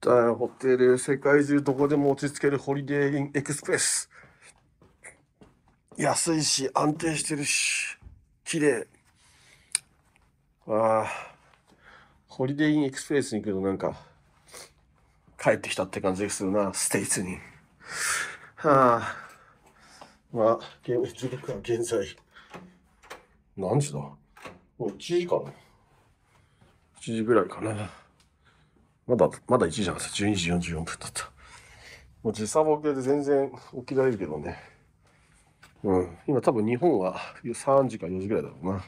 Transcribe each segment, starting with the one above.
た、ホテル。世界中どこでも落ち着けるホリデーインエクスプレス。安いし、安定してるし、綺麗。ああ、ホリデーインエクスプレスに行くとなんか、帰ってきたって感じがするな、ステイツに。はあ。まあ、現時刻は現在、何時だ？もう1時かな ?1 時ぐらいかな。まだ、まだ1時じゃないですか。12時44分だった。もう時差ボケで全然起きられるけどね。うん。今多分日本は3時か4時ぐらいだろうな。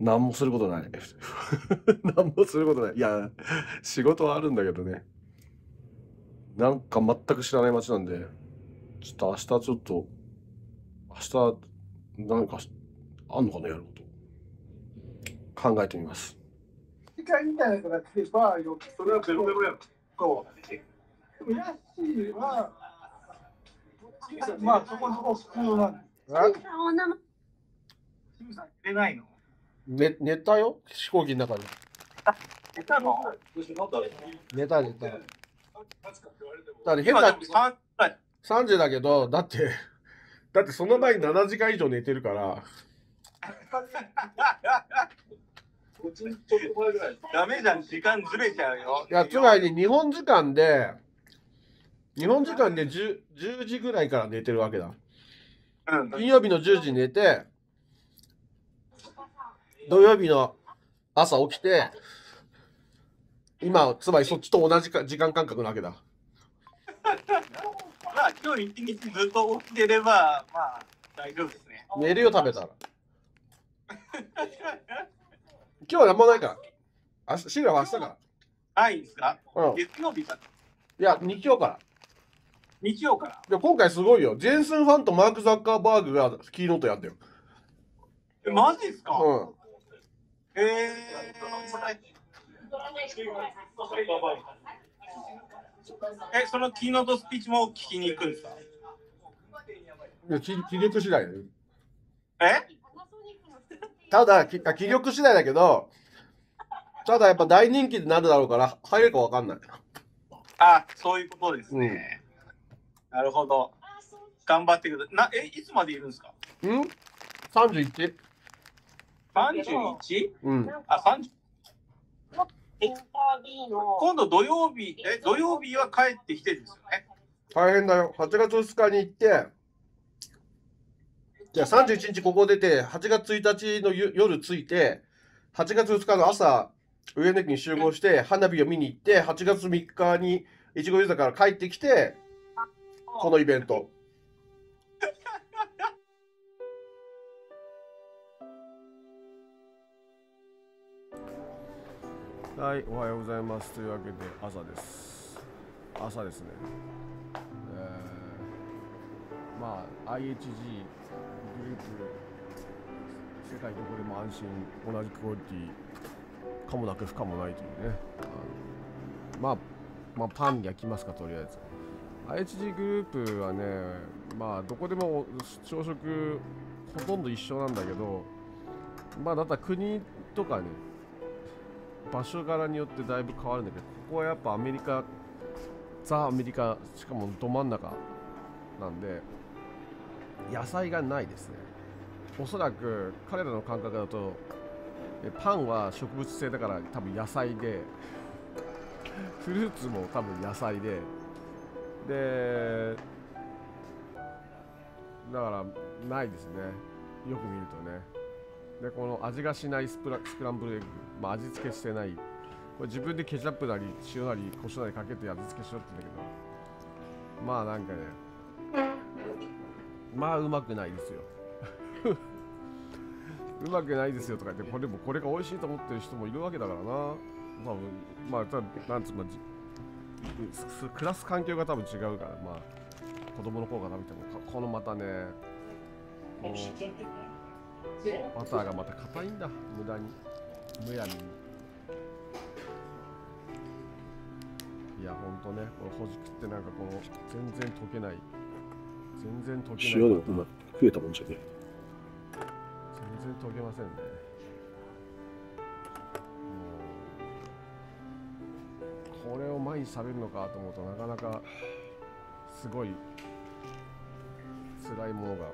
何もすることない。何もすることない。いや、仕事はあるんだけどね。なんか全く知らない街なんで、ちょっと明日ちょっと、明日、何かあんのかな、やること。考えてみます。機械みたいなやつが来てバーよ。それはベロベロやん。そう。でもヤッシーは、まあそこそこ普通なんです。シムさん寝ないの寝、寝たよ？飛行機の中に。寝たの？寝た寝た。だから変な今でも、3歳。3時だけど、だって、だってその前に7時間以上寝てるから、ダメじゃん、時間ずれちゃうよ。いや、つまり日本時間で、日本時間で 10, 10時ぐらいから寝てるわけだ。うん。金曜日の10時に寝て、土曜日の朝起きて、今、つまりそっちと同じか時間感覚なわけだ。まあ、今日一日ずっと起きてれば、まあ、大丈夫ですね。寝るよ、食べたら。今日は何もないから。明日、シグラは明日かはい、いですか？ら。うん。い月曜日かや、日曜から。日曜から。で今回すごいよ。ジェンスン・ファンとマーク・ザッカーバーグがキーノートやったよ。え、マジですか？うん。へええ、そのキーノートスピーチも聞きに行くんですか？で気気力次第だよ。え？ただ、気力次第だけど、ただやっぱ大人気になるだろうから、入れるかわかんない。あ、そういうことですね。なるほど。頑張ってください。な、え、いつまでいるんですか？うん ?31? ?31? うん。あ、30。今度土曜日、え、土曜日は帰ってきてるんですよね。大変だよ。8月2日に行って、じゃあ31日ここ出て、8月1日の夜着いて、8月2日の朝、上野駅に集合して、花火を見に行って、8月3日にいちごゆざから帰ってきて、このイベント。はい、おはようございます。というわけで、朝です。朝ですね。えーまあ、IHG グループ、世界どこでも安心、同じクオリティ、かもなく不可もないというね。あのまあ、まあ、パン焼きますか、とりあえず。IHG グループはね、まあ、どこでも朝食ほとんど一緒なんだけど、まあ、だったら国とかね、場所柄によってだいぶ変わるんだけど、ここはやっぱアメリカ、ザ・アメリカ、しかもど真ん中なんで、野菜がないですね。おそらく彼らの感覚だと、パンは植物性だから多分野菜で、フルーツも多分野菜で、で、だからないですね。よく見るとね。で、この味がしないスプラスクランブルエッグ、まあ、味付けしてない。これ自分でケチャップなり塩なり胡椒なりかけて味付けしろって言うんだけど、まあなんかね、まあうまくないですよ。うまくないですよとか言って、これもこれが美味しいと思ってる人もいるわけだからな。多分まあ、たなんつうの、暮らす環境が多分違うから、まあ、子供の頃から食べても、このまたね、このバターがまた硬いんだ、無駄に。むやみに。いや、ほんとね、このほじくってなんかこの、全然溶けない。全然溶けない。塩でも今増えたもんじゃね全然溶けませんね。これを毎日食べるのかと思うとなかなかすごい辛いものが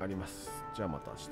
ありますじゃあまた明日